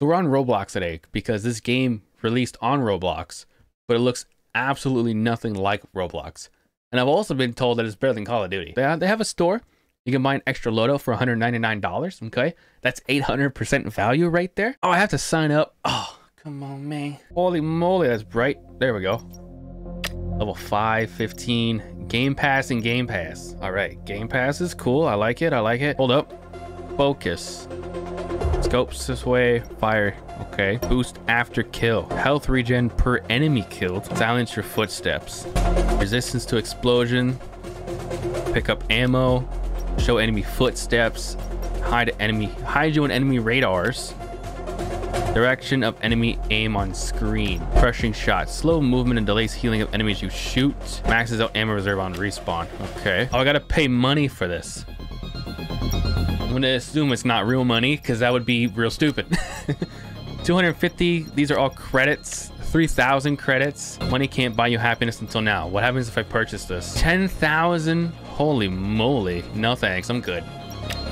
So we're on Roblox today because this game released on Roblox, but it looks absolutely nothing like Roblox. And I've also been told that it's better than Call of Duty. They have, they have a store. You can buy an extra Loadout for $199. Okay. That's 800% value right there. Oh, I have to sign up. Oh, come on, man. Holy moly, that's bright. There we go. Level 5, 15. Game Pass and Game Pass. All right. Game Pass is cool. I like it. I like it. Hold up. Focus. Scopes this way. Fire. Okay. Boost after kill. Health regen per enemy killed. Silence your footsteps. Resistance to explosion. Pick up ammo. Show enemy footsteps. Hide enemy. Hide you on enemy radars. Direction of enemy aim on screen. Crushing shot. Slow movement and delays healing of enemies you shoot. Maxes out ammo reserve on respawn. Okay. Oh, I gotta pay money for this. I'm gonna assume it's not real money because that would be real stupid. 250, these are all credits. 3,000 credits. Money can't buy you happiness until now. What happens if I purchase this? 10,000? Holy moly. No thanks, I'm good.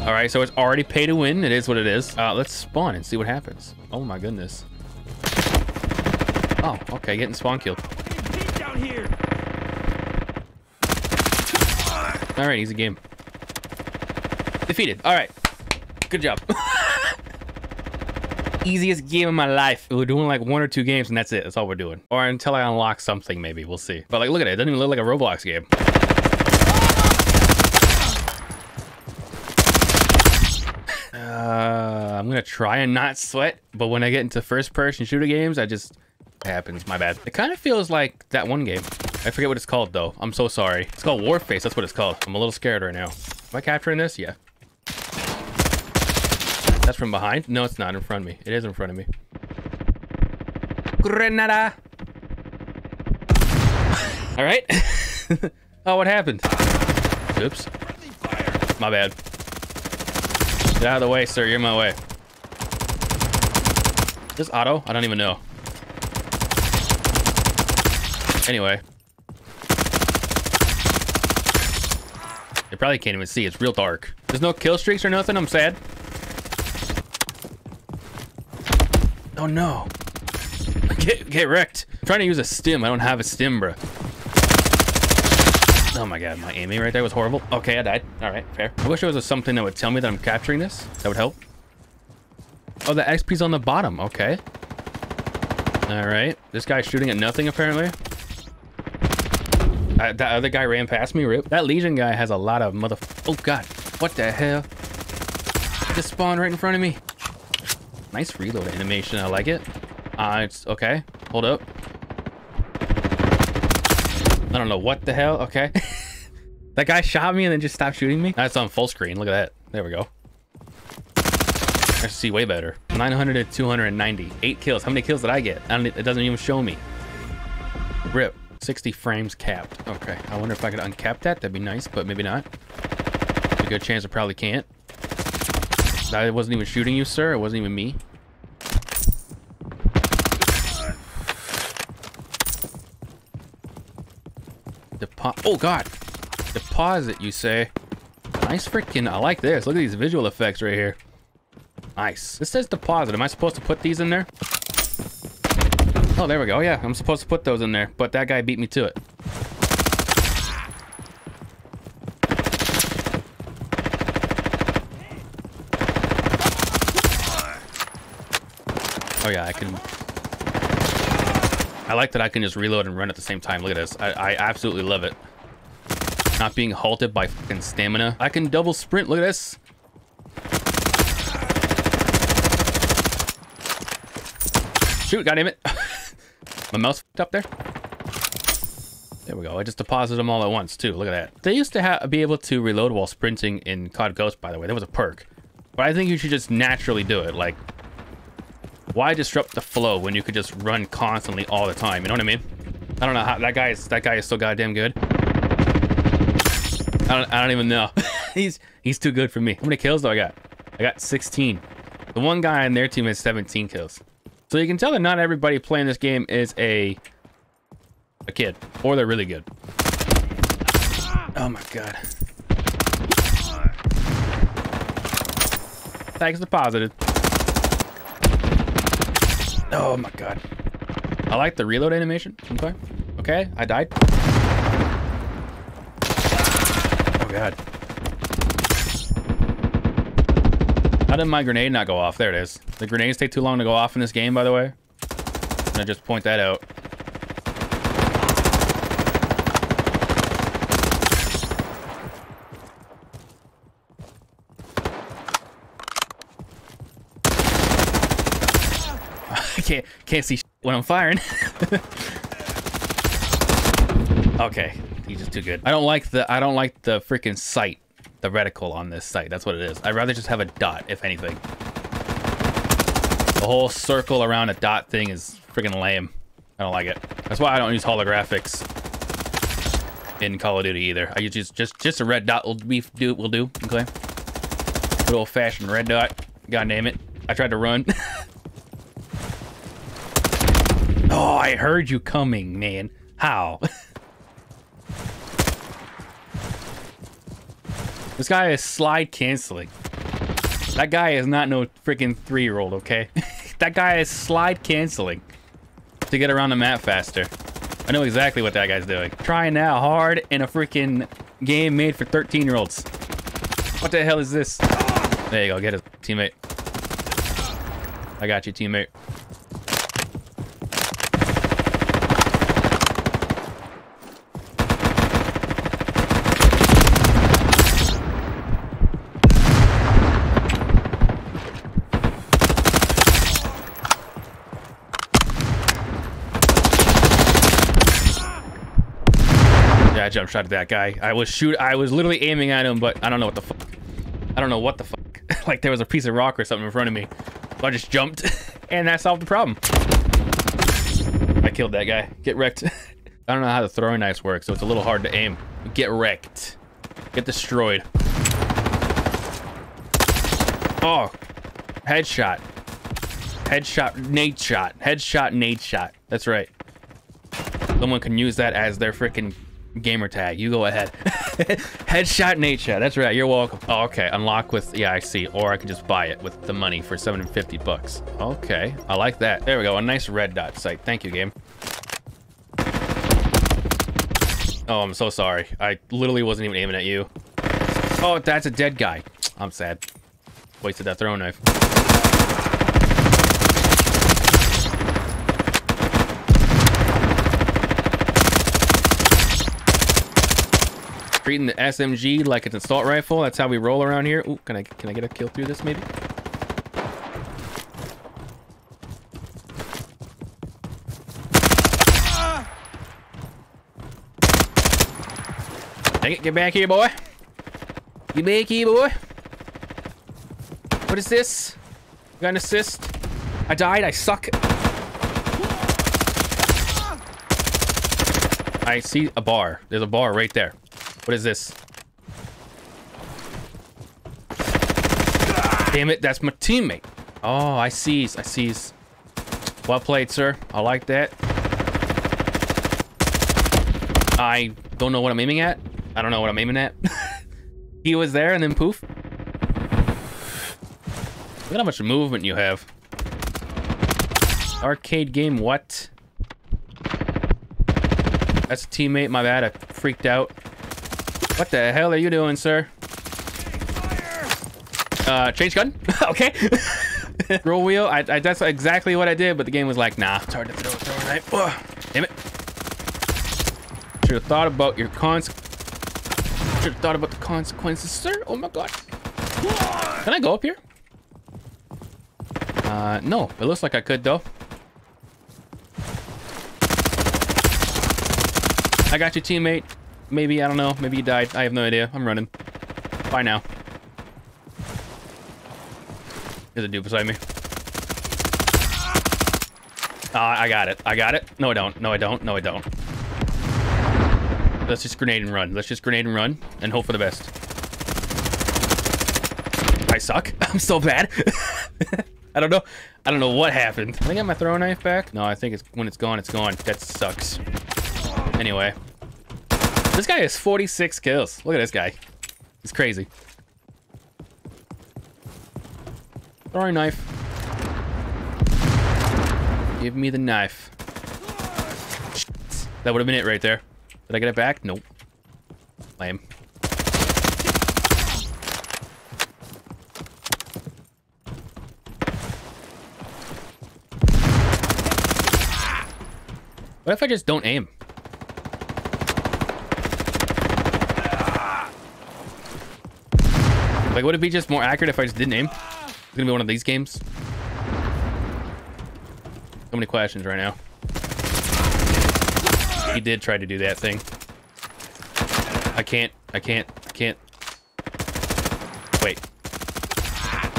All right, so it's already pay to win. It is what it is. Uh, let's spawn and see what happens. Oh my goodness. Oh, okay, getting spawn killed. Down here. All right, easy game. Defeated. All right. Good job. Easiest game of my life. We're doing like one or two games and that's it. That's all we're doing. Or until I unlock something, maybe. We'll see. But like, look at it. It doesn't even look like a Roblox game. Uh, I'm gonna try and not sweat, but when I get into first-person shooter games, I just it happens. My bad. It kind of feels like that one game. I forget what it's called though. I'm so sorry. It's called Warface. That's what it's called. I'm a little scared right now. Am I capturing this? Yeah. That's from behind? No, it's not in front of me. It is in front of me. Grenada. All right. oh, what happened? Oops. My bad. Get out of the way, sir. You're in my way. Is this auto? I don't even know. Anyway. They probably can't even see. It's real dark. There's no kill streaks or nothing. I'm sad. Oh no. Get, get wrecked. I'm trying to use a stim. I don't have a stim, bro. Oh my god, my aiming right there was horrible. Okay, I died. All right, fair. I wish there was something that would tell me that I'm capturing this. That would help. Oh, the XP's on the bottom. Okay. All right. This guy's shooting at nothing, apparently. Uh, that other guy ran past me, rip. That Legion guy has a lot of mother... Oh, God. What the hell? Just spawned right in front of me. Nice reload animation. I like it. Uh, it's okay. Hold up. I don't know what the hell. Okay. that guy shot me and then just stopped shooting me. That's on full screen. Look at that. There we go. I see way better. 900 to 290. Eight kills. How many kills did I get? I it doesn't even show me. Rip. 60 frames capped. Okay. I wonder if I could uncap that. That'd be nice, but maybe not. a good chance I probably can't. I wasn't even shooting you, sir. It wasn't even me. Depo oh, God. Deposit, you say? Nice freaking... I like this. Look at these visual effects right here. Nice. This says deposit. Am I supposed to put these in there? Oh, there we go. Yeah, I'm supposed to put those in there, but that guy beat me to it. Oh yeah, I can... I like that I can just reload and run at the same time. Look at this. I, I absolutely love it. Not being halted by fucking stamina. I can double sprint. Look at this. Shoot, goddamn it. My mouse up there. There we go. I just deposited them all at once, too. Look at that. They used to be able to reload while sprinting in COD Ghost, by the way. That was a perk. But I think you should just naturally do it. Like, why disrupt the flow when you could just run constantly all the time? You know what I mean? I don't know how that guy is. That guy is so goddamn good. I don't. I don't even know. he's he's too good for me. How many kills do I got? I got 16. The one guy on their team has 17 kills. So you can tell that not everybody playing this game is a a kid, or they're really good. Oh my god. Thanks deposited. Oh my god. I like the reload animation. Okay. Okay, I died. Oh god. How did my grenade not go off? There it is. The grenades take too long to go off in this game, by the way. I'm gonna just point that out. I can't can't see when I'm firing. okay, he's just too good. I don't like the I don't like the freaking sight, the reticle on this sight. That's what it is. I'd rather just have a dot, if anything. The whole circle around a dot thing is freaking lame. I don't like it. That's why I don't use holographics in Call of Duty either. I use just just just a red dot will be do will do. Okay. Good old fashioned red dot. God damn it. I tried to run. oh, I heard you coming, man. How? this guy is slide canceling. That guy is not no freaking three-year-old, okay? that guy is slide canceling to get around the map faster. I know exactly what that guy's doing. Trying now hard in a freaking game made for 13-year-olds. What the hell is this? There you go, get his teammate. I got you, teammate. Jump shot at that guy. I was shoot. I was literally aiming at him, but I don't know what the fuck. I don't know what the fuck. like there was a piece of rock or something in front of me. So I just jumped, and that solved the problem. I killed that guy. Get wrecked. I don't know how the throwing knives work, so it's a little hard to aim. Get wrecked. Get destroyed. Oh, headshot. Headshot, nade shot. Headshot, nade shot. That's right. Someone can use that as their freaking gamer tag. You go ahead. Headshot shot. That's right. You're welcome. Oh, okay. Unlock with, yeah, I see. Or I can just buy it with the money for 750 bucks. Okay. I like that. There we go. A nice red dot sight. Thank you, game. Oh, I'm so sorry. I literally wasn't even aiming at you. Oh, that's a dead guy. I'm sad. Wasted that throwing knife. Treating the SMG like it's an assault rifle. That's how we roll around here. Ooh, can I can I get a kill through this maybe? Dang it, get back here, boy. Get back here, boy. What is this? Got an assist. I died, I suck. I see a bar. There's a bar right there. What is this? Damn it, that's my teammate. Oh, I see. I see. Well played, sir. I like that. I don't know what I'm aiming at. I don't know what I'm aiming at. he was there and then poof. Look at how much movement you have. Arcade game, what? That's a teammate, my bad. I freaked out. What the hell are you doing, sir? Uh, change gun? okay. Roll wheel? I, I, that's exactly what I did, but the game was like, nah. It's hard to throw, throw knife. Ugh. Damn it. Should have thought about your cons. Should have thought about the consequences, sir. Oh my god. Can I go up here? Uh, no. It looks like I could, though. I got you, teammate. Maybe, I don't know. Maybe he died. I have no idea. I'm running. Bye now. There's a dude beside me. Uh, I got it. I got it. No, I don't. No, I don't. No, I don't. Let's just grenade and run. Let's just grenade and run and hope for the best. I suck. I'm so bad. I don't know. I don't know what happened. Can I get my throwing knife back? No, I think it's when it's gone, it's gone. That sucks. Anyway. This guy has 46 kills. Look at this guy. He's crazy. Throwing knife. Give me the knife. That would have been it right there. Did I get it back? Nope. Lame. What if I just don't aim? Like, would it be just more accurate if I just didn't aim? It's gonna be one of these games. So many questions right now. He did try to do that thing. I can't, I can't, I can't. Wait.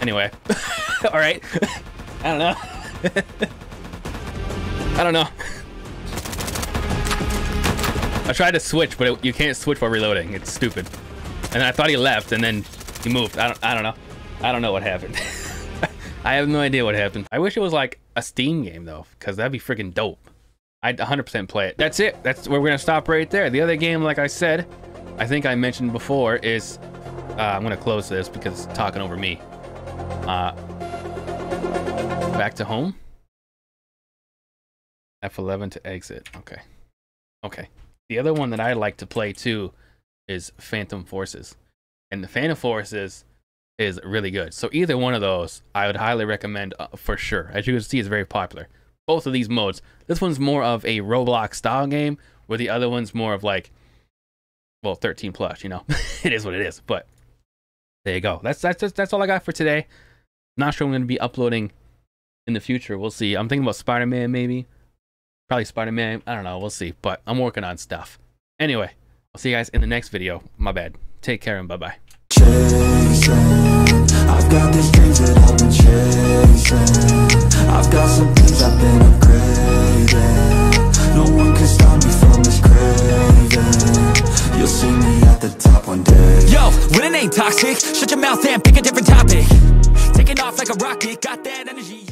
Anyway. All right. I don't know. I don't know. I tried to switch, but it, you can't switch while reloading. It's stupid. And I thought he left, and then he moved. I don't, I don't know. I don't know what happened. I have no idea what happened. I wish it was like a Steam game though, because that'd be freaking dope. I'd 100% play it. That's it. That's where we're gonna stop right there. The other game, like I said, I think I mentioned before, is uh, I'm gonna close this because it's talking over me. Uh, back to home. F11 to exit. Okay. Okay. The other one that I like to play too is Phantom Forces and the Phantom Forces is really good. So either one of those, I would highly recommend uh, for sure. As you can see, it's very popular. Both of these modes. This one's more of a Roblox style game, where the other one's more of like, well, 13 plus. You know, it is what it is. But there you go. That's that's that's all I got for today. Not sure I'm going to be uploading in the future. We'll see. I'm thinking about Spider-Man maybe. Probably Spider-Man. I don't know. We'll see. But I'm working on stuff. Anyway, I'll see you guys in the next video. My bad. Take care and bye-bye. I've got these dreams that I've been chasing I've got some things I've been upgrading No one can stop me from this craving You'll see me at the top one day Yo, when it ain't toxic Shut your mouth and pick a different topic Taking off like a rocket Got that energy